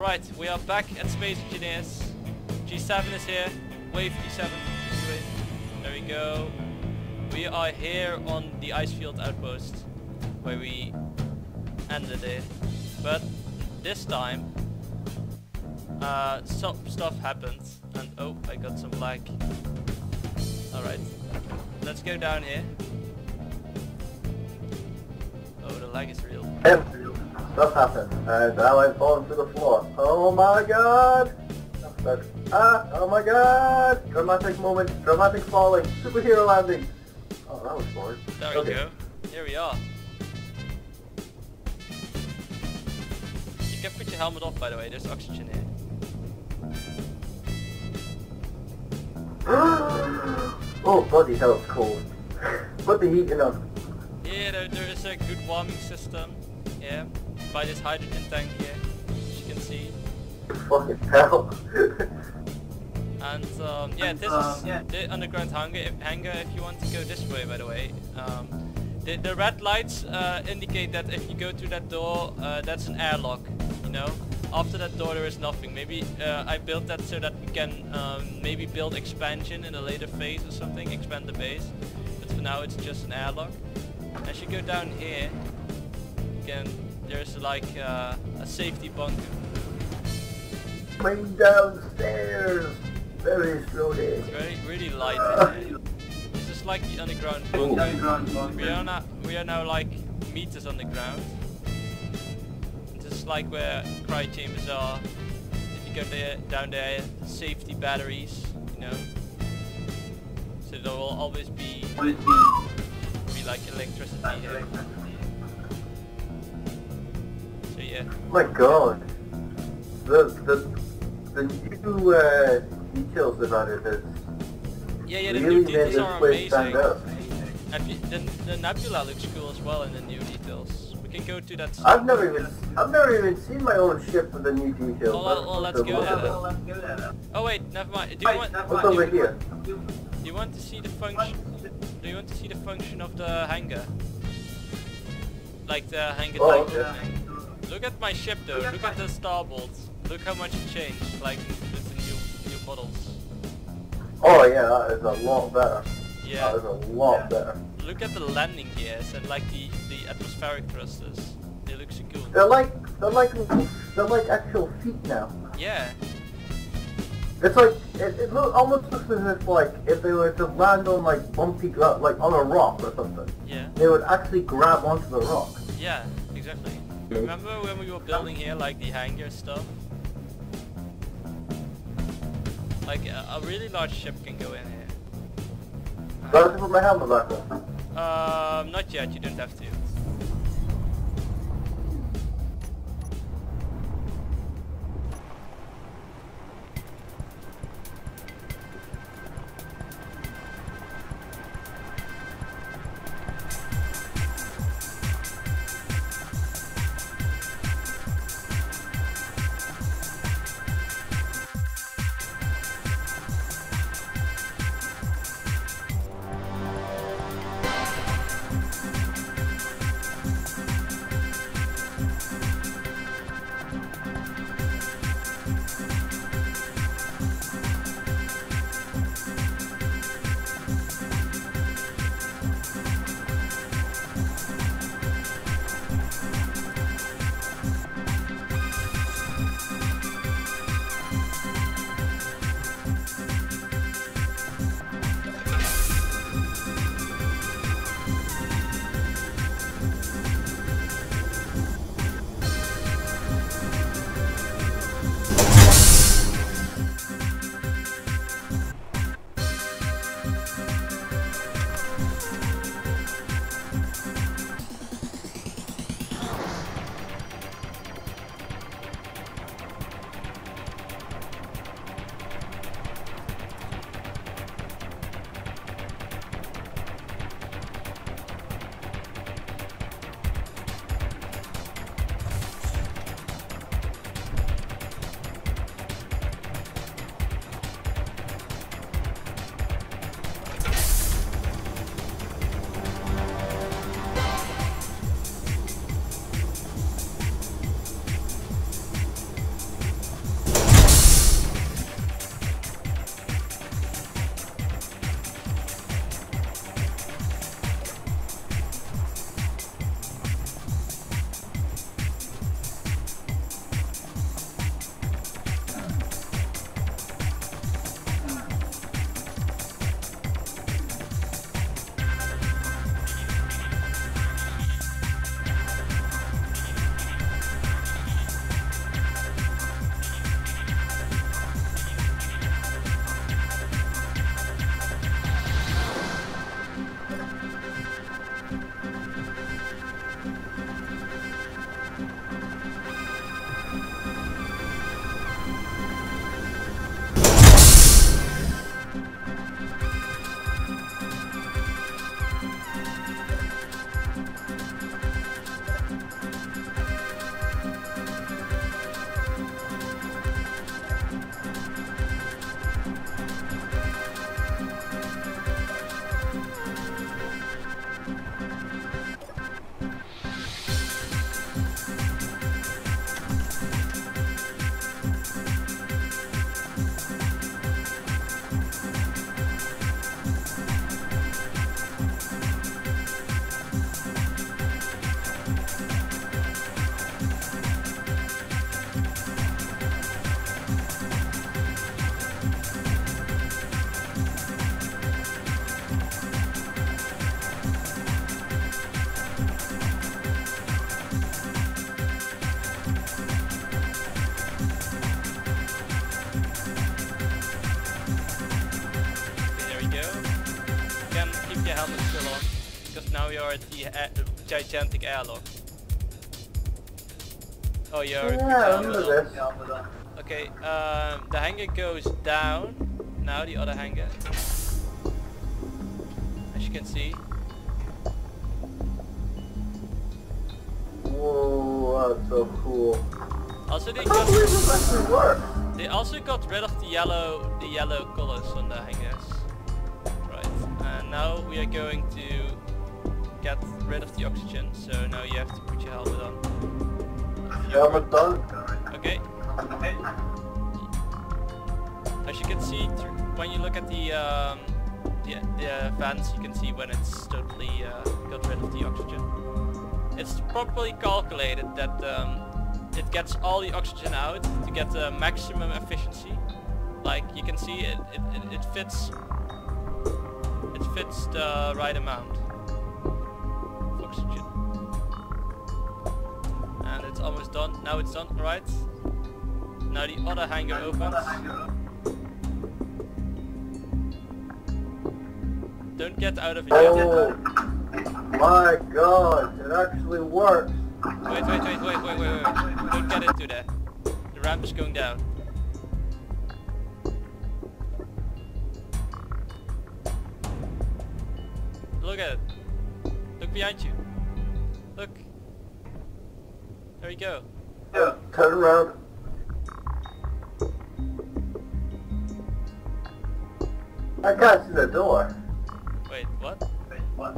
Right, we are back at Space Engineers. G7 is here. Wave G7. There we go. We are here on the Icefield outpost where we ended it. But this time uh, some stuff happened and oh I got some lag. Alright, let's go down here. Oh the lag is real. Stuff happened, and now I'm falling to the floor. Oh my god! But, ah, oh my god! Dramatic moment, dramatic falling, superhero landing. Oh, that was fun. There we Okay. go. Here we are. You can put your helmet off by the way, there's oxygen here. oh, bloody hell, it's cold. Put the heating on. Yeah, there, there is a good warming system. Yeah, by this hydrogen tank here, as you can see. Fucking hell. And um, yeah, this is the underground hangar. If, hangar. if you want to go this way, by the way. Um, the, the red lights uh, indicate that if you go through that door, uh, that's an airlock. You know. After that door, there is nothing. Maybe uh, I built that so that we can um, maybe build expansion in a later phase or something, expand the base. But for now, it's just an airlock. As you go down here, again, there's like uh, a safety bunker. Coming downstairs. Very slowly. It's very really light in here. It's just like the underground bunker. We are now we are now like meters underground. Just like where cryo chambers are. If you go there down there, safety batteries, you know. So there will always be be like electricity here. So yeah. my god. The, the, the new uh, details about it is Yeah, yeah, the really new made details this are place stand amazing. out. The, the nebula looks cool as well in the new details. We can go to that. I've never even I've never even seen my own ship with the new details. Oh, well, well, let's So go what- there. Oh wait, never mind. Do you want? What's over you- here? Do you want to see the function? Do you want to see the function of the hangar? Like the hangar Oh, tank. okay. Look at my ship though. Look at the starboard. Look how much it changed. Like with the new new models. Oh yeah, that is a lot better. Yeah. That is a lot better. Look at the landing gears and like the the atmospheric thrusters. They look so cool. They're like they're like they're like actual feet now. Yeah. It's like it, it look, almost looks as if like if they were to land on like bumpy gra- like on a rock or something, Yeah. they would actually grab onto the rock. Yeah. Exactly. Remember when we were building here, like the hangar stuff? Like a, a really large ship can go in here. Do I have to put my helmet back on? Um, not yet. You don't have to. Gigantic airlock. Oh, you're. Yeah, this. Okay, um, the hangar goes down. Now the other hangar. As you can see. Whoa, that's so cool. Also they got this actually works. they also got rid of the yellow the yellow colors on the hangars. Right. And now we are going to get rid of the oxygen. So now you have to put your helmet on. Helmet done. Okay. As you can see, when you look at the um, the, the vents, you can see when it's totally uh, got rid of the oxygen. It's properly calculated that um, it gets all the oxygen out to get the maximum efficiency. Like you can see, it it, it, it fits it fits the right amount oxygen. And it's almost done. Now it's done, right? Now the other hangar opens. Don't get out of it. Oh my god, it actually works. Wait, wait, wait, wait, wait, wait, wait. Don't get into there. The ramp is going down. Look at it. Look behind you. There you go. Yeah. Turn around. I can't see the door. Wait, what? Wait, what?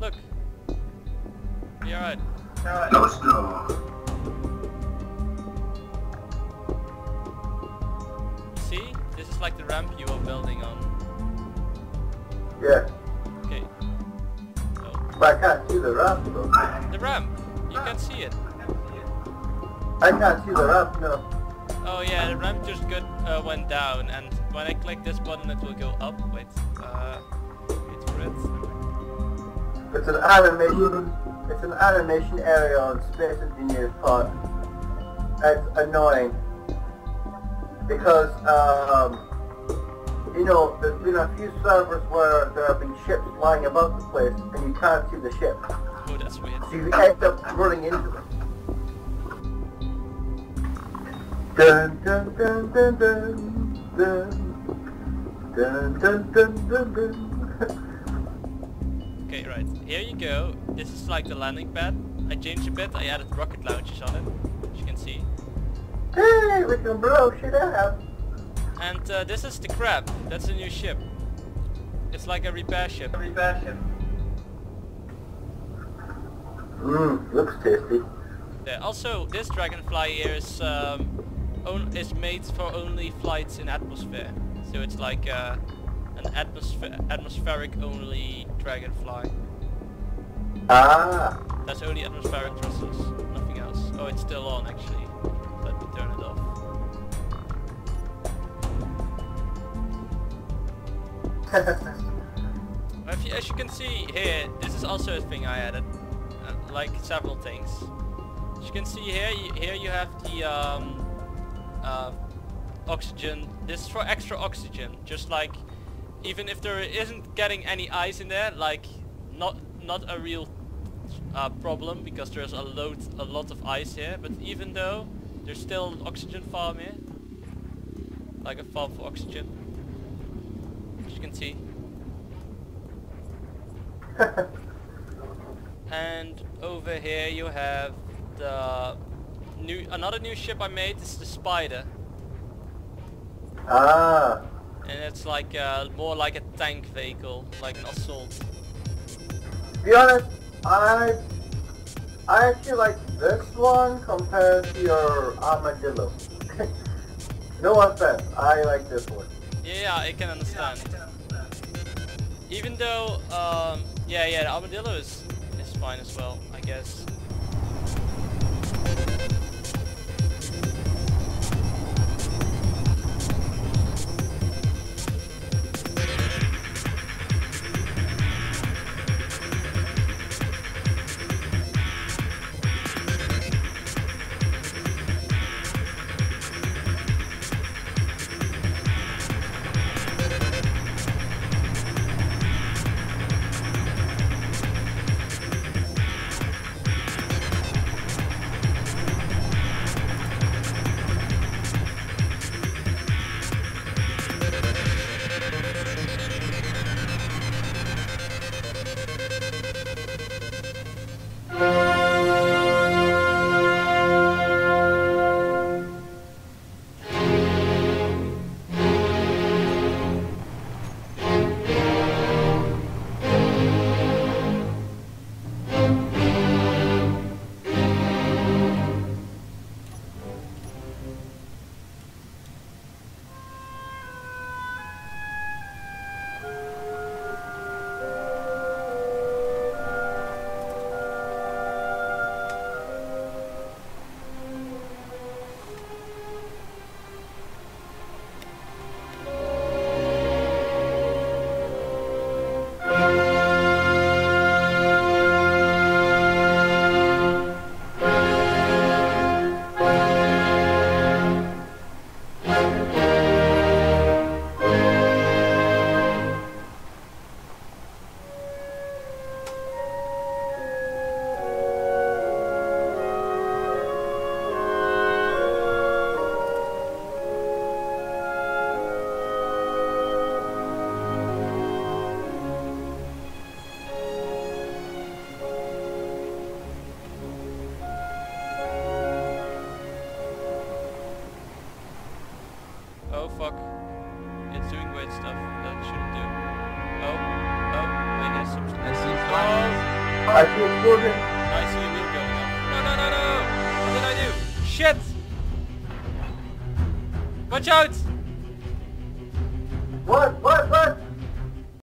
Look. You're right. Let's go. See? This is like the ramp you were building on. Yeah, Okay. Oh. but I can't see the ramp though. The ramp! You can see it. I can't see the ramp, no. Oh yeah, the ramp just got uh, went down, and when I click this button, it will go up. Wait, uh, wait for it. It's an animation. It's an animation area on Space Engineers part. It's annoying because um, you know there's been a few servers where there have been ships flying about the place and you can't see the ship, Oh, that's weird. you end up running into them. Dun dun dun dun dun dun dun dun dun dun dun. Okay, right. Here you go. This is like the landing pad. I changed a bit. I added rocket launchers on it, as you can see. Hey, we can blow shit out. And uh, this is the crab. That's a new ship. It's like a repair ship. Mmm, looks tasty. Yeah, also, this dragonfly here is um, is made for only flights in atmosphere. So it's like uh, an atmosphere atmospheric only dragonfly. Ah, That's only atmospheric thrusters, nothing else. Oh, it's still on actually. Let me turn it off. As you, as you can see here, this is also a thing I added, like several things. As you can see here, you, here you have the um, uh, oxygen. This is for extra oxygen, just like even if there isn't getting any ice in there, like not not a real uh, problem because there's a load a lot of ice here. But even though there's still an oxygen farm here, like a farm for oxygen, as you can see. And over here you have the new another new ship I made. Is the Spider, ah. and it's like uh, more like a tank vehicle, like an assault. To be honest, I I actually like this one compared to your armadillo. no offense, I like this one. Yeah, I can understand. Even though, um, yeah, yeah, the armadillo is fine as well, I guess. I see explosion. I see a wheel going up. No, no, no, no! What did I do? Shit! Watch out!